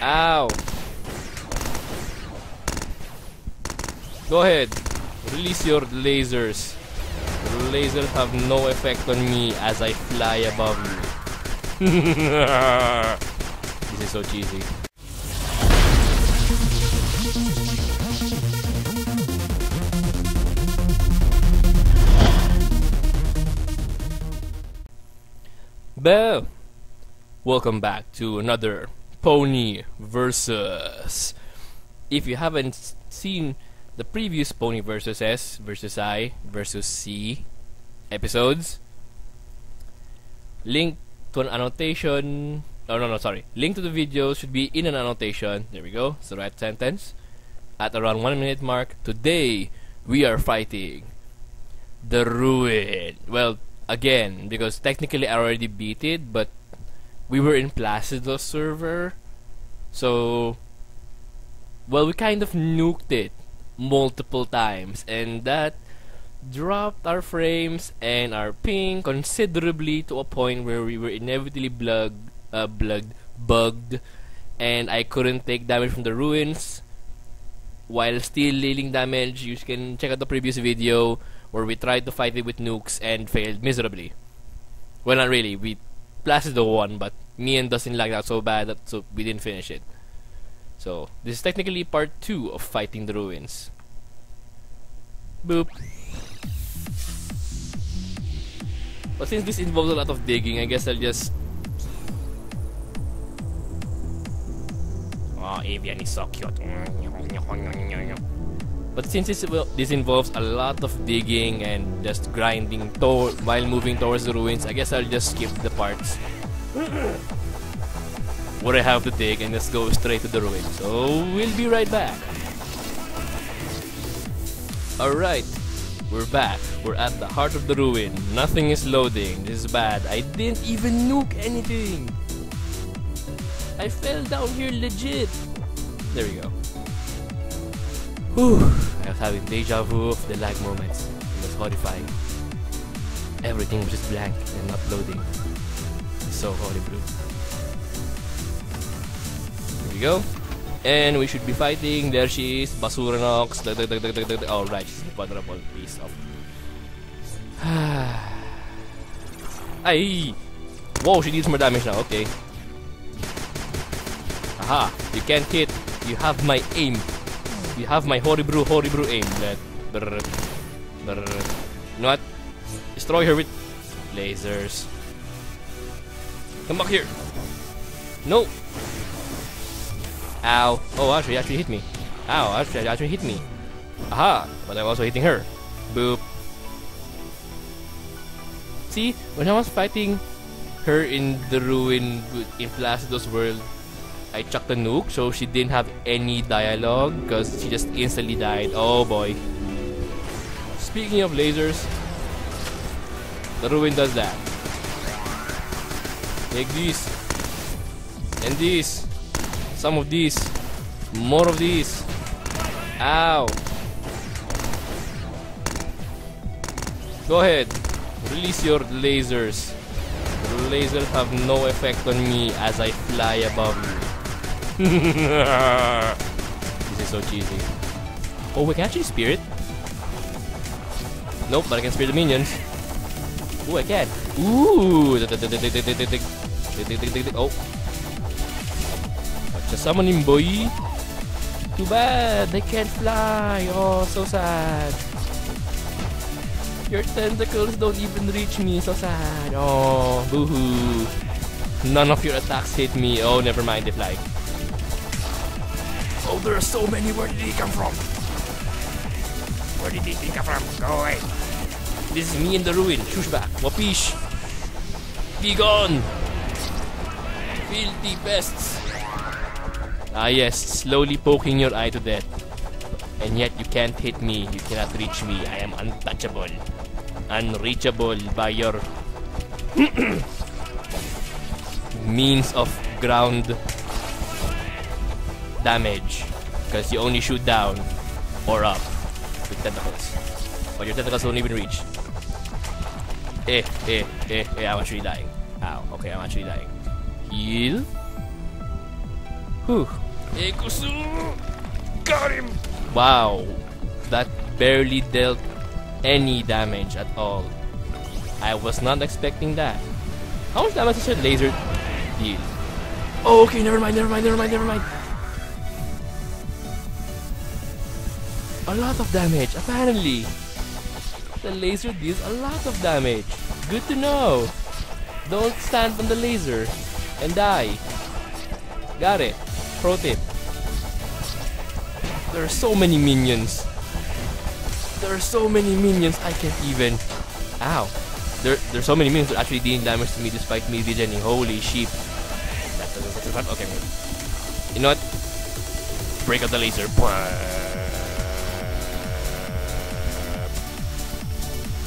Ow! Go ahead. Release your lasers. Lasers have no effect on me as I fly above you. this is so cheesy. Bell! Welcome back to another Pony versus. If you haven't seen the previous Pony versus S versus I versus C episodes, link to an annotation. Oh no no sorry. Link to the video should be in an annotation. There we go. It's the right sentence. At around one minute mark. Today we are fighting the ruin. Well, again because technically I already beat it, but we were in Placido's server, so well we kind of nuked it multiple times, and that dropped our frames and our ping considerably to a point where we were inevitably bugged, uh, bugged, bugged, and I couldn't take damage from the ruins while still dealing damage. You can check out the previous video where we tried to fight it with nukes and failed miserably. Well, not really. We Placido won, but and Dustin lagged out so bad that so we didn't finish it. So this is technically part two of fighting the ruins. Boop. But since this involves a lot of digging, I guess I'll just. Oh, Avian is so cute. But since this, this involves a lot of digging and just grinding to while moving towards the ruins, I guess I'll just skip the parts where I have to dig and just go straight to the ruins. So we'll be right back. Alright, we're back. We're at the heart of the ruin. Nothing is loading. This is bad. I didn't even nuke anything. I fell down here legit. There we go. Whew, I was having deja vu of the lag moments. It was horrifying. Everything was just blank and not loading. So horrible. Here we go. And we should be fighting. There she is. Basuranox. Oh, right. She's a vulnerable piece of. Ay! Whoa, she deals more damage now. Okay. Aha! You can't hit. You have my aim. You have my horrible, horrible aim. Let. Brr, brr. You know what? Destroy her with lasers. Come back here. No. Ow. Oh, actually, actually hit me. Ow, actually, actually hit me. Aha. But I'm also hitting her. Boop. See, when I was fighting her in the ruin in Placido's world, I chucked a nuke so she didn't have any dialogue because she just instantly died. Oh boy. Speaking of lasers, the ruin does that. Take these. And these. Some of these. More of these. Ow. Go ahead. Release your lasers. Lasers have no effect on me as I fly above you. This is so cheesy. Oh, we can actually spear it? Nope, but I can spear the minions. Ooh, I can. Ooh! Oh. Watch the summoning, boy. Too bad, they can't fly. Oh, so sad. Your tentacles don't even reach me. So sad. Oh, boohoo. None of your attacks hit me. Oh, never mind. They fly. Oh, there are so many. Where did he come from? Where did he come from? Go away. This is me in the ruin. Shush back. Wapish. Be gone. Filthy pests. Ah yes, slowly poking your eye to death. And yet you can't hit me. You cannot reach me. I am untouchable. Unreachable by your means of ground damage. Because you only shoot down or up with tentacles. But your tentacles won't even reach. Eh, eh, eh, eh, I'm actually dying. Ow, okay, I'm actually dying. Heal. Whew. Ikusu! Got him! Wow. That barely dealt any damage at all. I was not expecting that. How much damage does a laser deal? Oh, okay, never mind, never mind, never mind, never mind. A lot of damage, apparently. The laser deals a lot of damage. Good to know. Don't stand on the laser and die. Got it. Pro tip. There are so many minions. There are so many minions I can't even. Ow. There, there's so many minions that actually dealing damage to me despite me regening. Holy sheep. Okay. You know what? Break out the laser.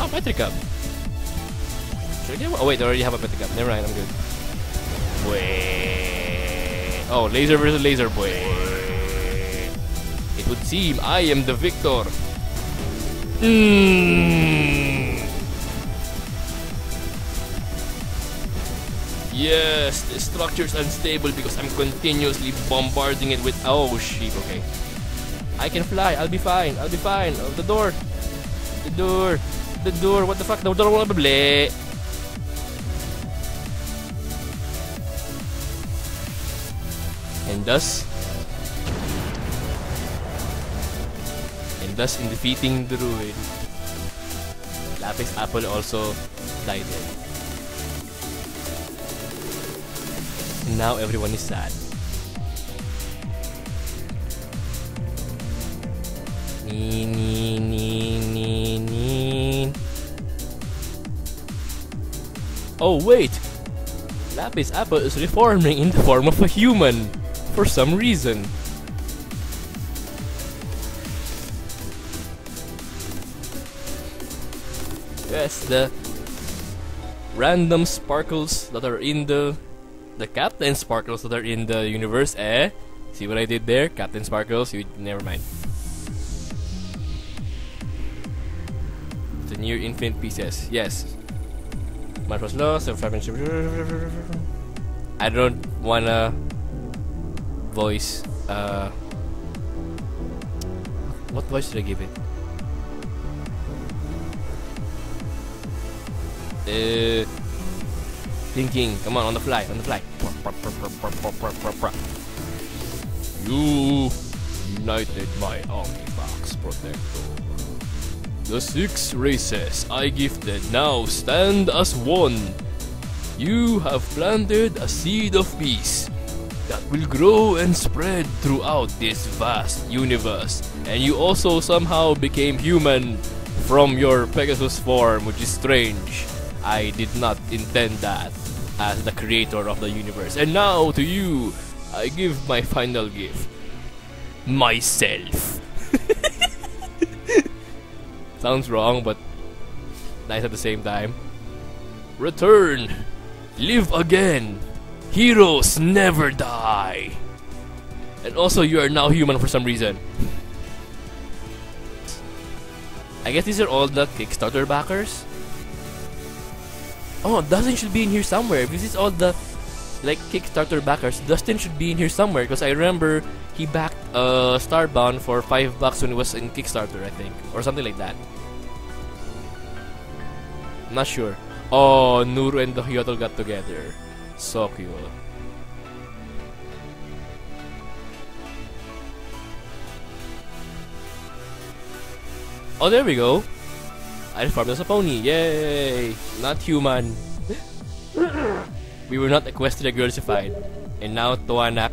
Oh, Petricup. Should I get one? Oh wait, I already have a Petricup. Never mind, I'm good. Wait. Oh, laser versus laser. Boy. It would seem I am the victor. Mm. Yes, the structure is unstable because I'm continuously bombarding it with. Oh, sheep. Okay. I can fly. I'll be fine. I'll be fine. Oh, the door. The door. The door. What the fuck? The door. Blah. And thus, and thus in defeating the Druid, Lapis Apple also died. And now everyone is sad. Nee, nee, nee, Oh wait! Lapis Apple is reforming in the form of a human for some reason. Yes, the random sparkles that are in the the Captain Sparkles that are in the universe. Eh? See what I did there? Captain Sparkles. You never mind. The near infinite pieces. Yes. Much was lost. So I don't wanna voice. Uh, what voice should I give it? Uh, thinking. Come on, on the fly, on the fly. You united my Omnibox Protector. The six races I gifted now stand as one. You have planted a seed of peace that will grow and spread throughout this vast universe. And you also somehow became human from your Pegasus form, which is strange. I did not intend that as the creator of the universe. And now to you, I give my final gift myself. Sounds wrong, but nice at the same time. Return, live again. Heroes never die. And also, you are now human for some reason. I guess these are all the Kickstarter backers. Oh, Dustin should be in here somewhere. This is all the like Kickstarter backers. Dustin should be in here somewhere because I remember he backed uh, Starbound for five bucks when it was in Kickstarter, I think, or something like that. not sure. Oh, Nuru and the Hylotl got together. So cute. Oh, there we go. I farmed as a pony. Yay! Not human. we were not Equestria Girlsified. And now Tonauac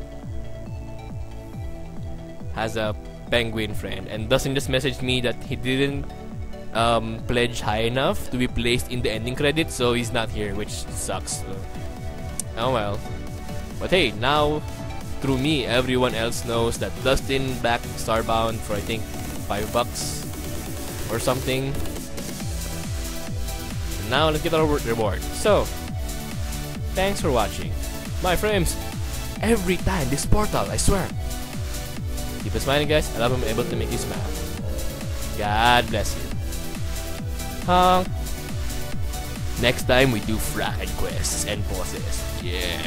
has a penguin friend. And Dustin just messaged me that he didn't um, pledge high enough to be placed in the ending credits, so he's not here, which sucks. Oh well. But hey, now through me, everyone else knows that Dustin backed Starbound for I think five bucks or something. And now let's get our reward. So, thanks for watching. My friends, every time this portal, I swear. Keep smiling guys, I love I'm able to make you smile. God bless you. Honk. Next time we do Frackin quests and bosses. Yeah.